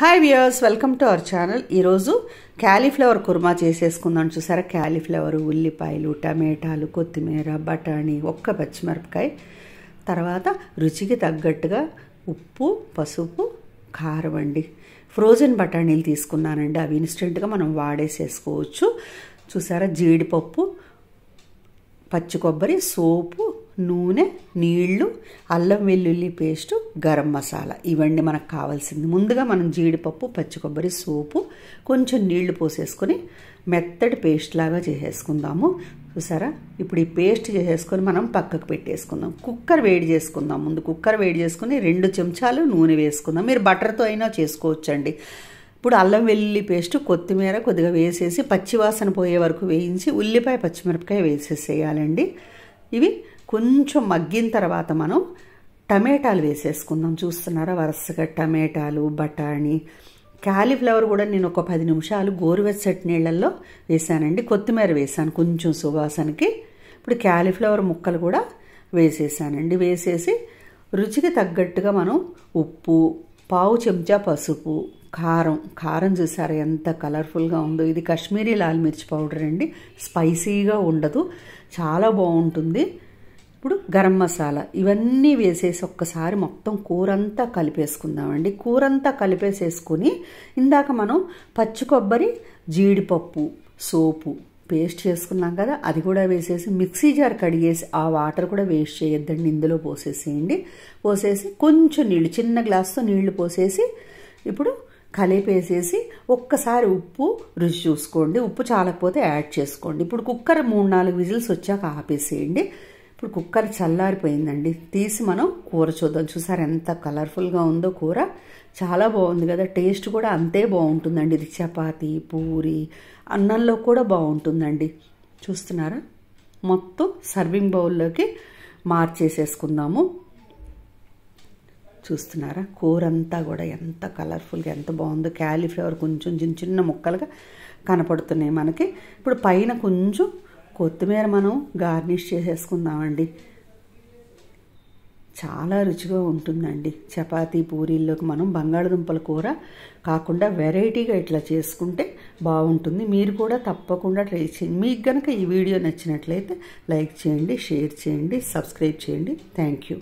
Hi viewers welcome to our channel ఈరోజు cauliflower kurma చేసేసుకుందాం. చూసారా? క్యాలీఫ్లవర్ ఉల్లిపాయలు టమాటాలు కొత్తిమీర బఠానీ ఒక్క పచ్చిమిరపకాయ. తర్వాత రుచికి తగ్గట్టుగా ఉప్పు పసుపు కారం అండి. ఫ్రోజన్ బఠానీలు తీసుకున్నానండి. అవి ఇన్స్టెంట్గా మనం వాడేసేసుకోవచ్చు. చూసారా? జీడిపప్పు పచ్చి కొబ్బరి సోపు నూనె నీళ్ళు అల్లం వెల్లుల్లి పేస్టు గరం మసాలా. ఇవన్నీ మనకు కావాల్సింది. ముందుగా మనం జీడిపప్పు పచ్చి కొబ్బరి సోపు కొంచెం నీళ్ళు పోసేసుకొని మెత్తటి పేస్ట్ లాగా చేసేసుకుందాము. చూసారా? ఇప్పుడు ఈ పేస్ట్ చేసేసుకొని మనం పక్కకు పెట్టేసుకుందాం. కుక్కర్ వేడి చేసుకుందాం. ముందు కుక్కర్ వేడి చేసుకుని రెండు చెంచాలు నూనె వేసుకుందాం. మీరు బటర్తో అయినా చేసుకోవచ్చండి. ఇప్పుడు అల్లం వెల్లుల్లి పేస్ట్ కొత్తిమీర కొద్దిగా వేసేసి పచ్చివాసన పోయే వరకు వేయించి ఉల్లిపాయ పచ్చిమిరపకాయ వేసేసేయాలండి. ఇవి కొంచెం మగ్గిన తర్వాత మనం టమాటాలు వేసేసుకుందాం. చూస్తున్నారా? వరుసగా టమాటాలు బఠానీ క్యాలీఫ్లవర్ కూడా నేను ఒక పది నిమిషాలు గోరువెచ్చటి నీళ్ళల్లో వేసానండి. కొత్తిమీర వేసాను కొంచెం సువాసనకి. ఇప్పుడు క్యాలీఫ్లవర్ ముక్కలు కూడా వేసేసానండి. వేసేసి రుచికి తగ్గట్టుగా మనం ఉప్పు పావు చెంచా పసుపు కారం. కారం చూసారా? ఎంత కలర్ఫుల్గా ఉందో. ఇది కాశ్మీరీ లాల్ మిర్చి పౌడర్ అండి. స్పైసీగా ఉండదు. చాలా బాగుంటుంది. ఇప్పుడు గరం మసాలా ఇవన్నీ వేసేసి ఒక్కసారి మొత్తం కూరంతా కలిపేసుకుందామండి. కూరంతా కలిపేసేసుకుని ఇందాక మనం పచ్చి కొబ్బరి జీడిపప్పు సోపు పేస్ట్ చేసుకున్నాం కదా అది కూడా వేసేసి మిక్సీ జార్ కడిగేసి ఆ వాటర్ కూడా వేస్ట్ చేయొద్దండి ఇందులో పోసేసేయండి. పోసేసి కొంచెం నీళ్ళు చిన్న గ్లాస్తో నీళ్ళు పోసేసి ఇప్పుడు కలిపేసేసి ఒక్కసారి ఉప్పు రుచి చూసుకోండి. ఉప్పు చాలకపోతే యాడ్ చేసుకోండి. ఇప్పుడు కుక్కర్ మూడు నాలుగు విజిల్స్ వచ్చాక ఆపేసేయండి. ఇప్పుడు కుక్కర్ చల్లారిపోయిందండి. తీసి మనం కూర చూద్దాం. చూసారు ఎంత కలర్ఫుల్గా ఉందో కూర? చాలా బాగుంది కదా. టేస్ట్ కూడా అంతే బాగుంటుందండి. ఇది చపాతీ పూరి అన్నంలో కూడా బాగుంటుందండి. చూస్తున్నారా? మొత్తం సర్వింగ్ బౌల్లోకి మార్చేసేసుకుందాము. చూస్తున్నారా? కూర అంతా కూడా ఎంత కలర్ఫుల్గా ఎంత బాగుందో. క్యాలీఫ్లవర్ కొంచెం చిన్న చిన్న ముక్కలుగా కనపడుతున్నాయి మనకి. ఇప్పుడు పైన కొంచెం కొత్తిమీర మనం గార్నిష్ చేసేసుకుందామండి. చాలా రుచిగా ఉంటుందండి. చపాతీ పూరీల్లోకి మనం బంగాళదుంపల కూర కాకుండా వెరైటీగా ఇట్లా చేసుకుంటే బాగుంటుంది. మీరు కూడా తప్పకుండా ట్రై చేయండి. మీకు కనుక ఈ వీడియో నచ్చినట్లయితే లైక్ చేయండి షేర్ చేయండి సబ్స్క్రైబ్ చేయండి. Thank you.